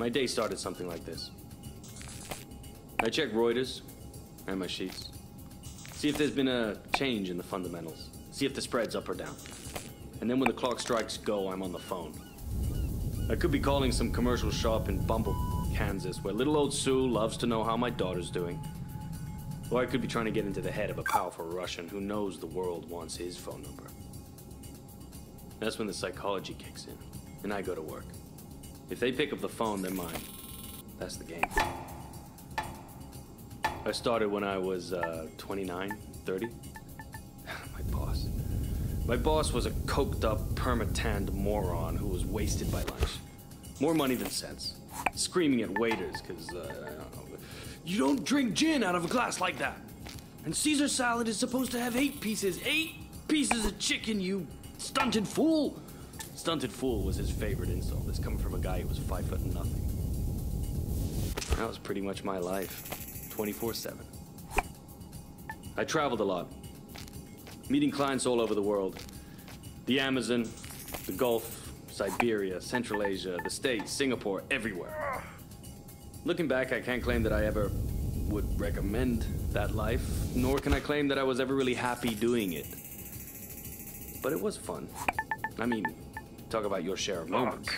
My day started something like this. I check Reuters and my sheets. See if there's been a change in the fundamentals. See if the spread's up or down. And then when the clock strikes go, I'm on the phone. I could be calling some commercial shop in Bumble, Kansas, where little old Sue loves to know how my daughter's doing. Or I could be trying to get into the head of a powerful Russian who knows the world wants his phone number. That's when the psychology kicks in, and I go to work. If they pick up the phone, they're mine. That's the game. I started when I was uh, 29, 30. My boss. My boss was a coked up, permatanned moron who was wasted by lunch. More money than sense. Screaming at waiters because, uh, you don't drink gin out of a glass like that. And Caesar salad is supposed to have eight pieces. Eight pieces of chicken, you stunted fool. Stunted fool was his favorite insult. It's coming from guy who was five foot nothing. That was pretty much my life, 24 7. I traveled a lot, meeting clients all over the world the Amazon, the Gulf, Siberia, Central Asia, the States, Singapore, everywhere. Looking back, I can't claim that I ever would recommend that life, nor can I claim that I was ever really happy doing it. But it was fun. I mean, talk about your share of oh, moments.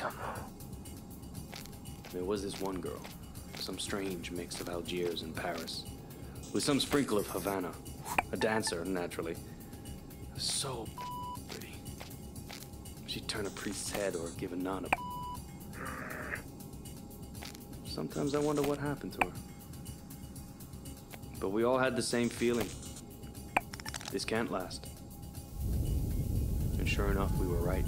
There was this one girl, some strange mix of Algiers and Paris, with some sprinkle of Havana, a dancer, naturally. So pretty. She'd turn a priest's head or give a nun a. Sometimes I wonder what happened to her. But we all had the same feeling. This can't last. And sure enough, we were right.